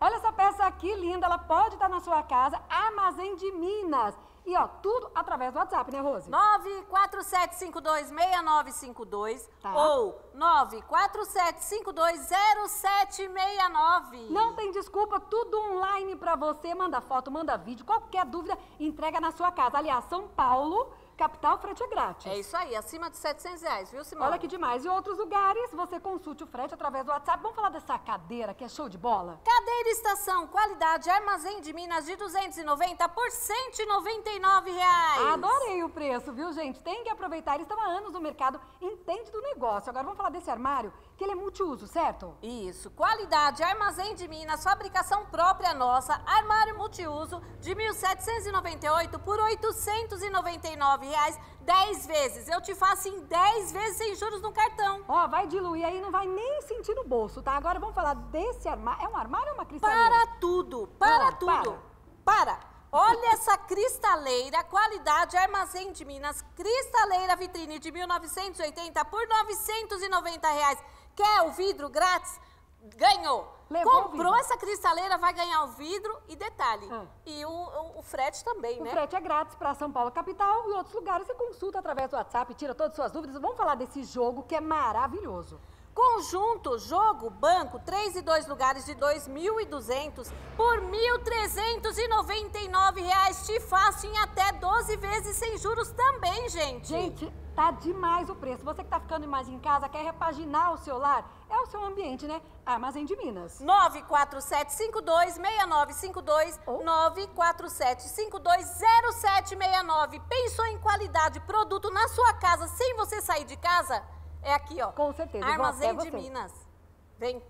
Olha essa peça aqui linda, ela pode estar na sua casa, Armazém de Minas. E ó, tudo através do WhatsApp, né, Rose? 947526952 Tá. ou 947520769. Não tem desculpa, tudo online pra você. Manda foto, manda vídeo, qualquer dúvida, entrega na sua casa. Aliás, São Paulo, capital, frete é grátis. É isso aí, acima de 700 reais, viu, Simone? Olha que demais. E outros lugares, você consulte o frete através do WhatsApp. Vamos falar dessa cadeira que é show de bola? Cadeira estação, qualidade, armazém de Minas de 290 por 199 reais. Adorei o preço, viu, gente? Tem que aproveitar. Estão há anos no mercado, entende do negócio. Agora vamos falar desse armário, que ele é multiuso, certo? Isso, qualidade, armazém de Minas, fabricação própria nossa, armário multiuso de 1.798 por 899 reais, 10 vezes. Eu te faço em 10 vezes sem juros no cartão. Ó, vai diluir aí, não vai nem sentir no bolso, tá? Agora vamos falar desse armário. É um armário ou uma cristaleira? Para tudo, para Ah, tudo. Para. Olha essa cristaleira, qualidade, armazém de Minas, cristaleira vitrine de 1980 por 990 reais. Quer o vidro grátis? Ganhou. Levou o Comprou essa cristaleira, vai ganhar o vidro e detalhe. Ah. E o, o, o frete também, O né? frete é grátis para São Paulo capital e outros lugares. Você consulta através do WhatsApp, tira todas as suas dúvidas. Vamos falar desse jogo que é maravilhoso. Conjunto, jogo, banco, 3 e 2 lugares de 2.200 por 1.399 reais. Te faço em até 12 vezes sem juros também, gente. Gente, tá demais o preço. Você que tá ficando mais em casa, quer repaginar o seu lar, é o seu ambiente, né? Armazém de Minas. 947526952 Oh. 947520769. Pensou em qualidade, produto na sua casa sem você sair de casa? É aqui, ó. Com certeza, Armazém de. Minas. Vem.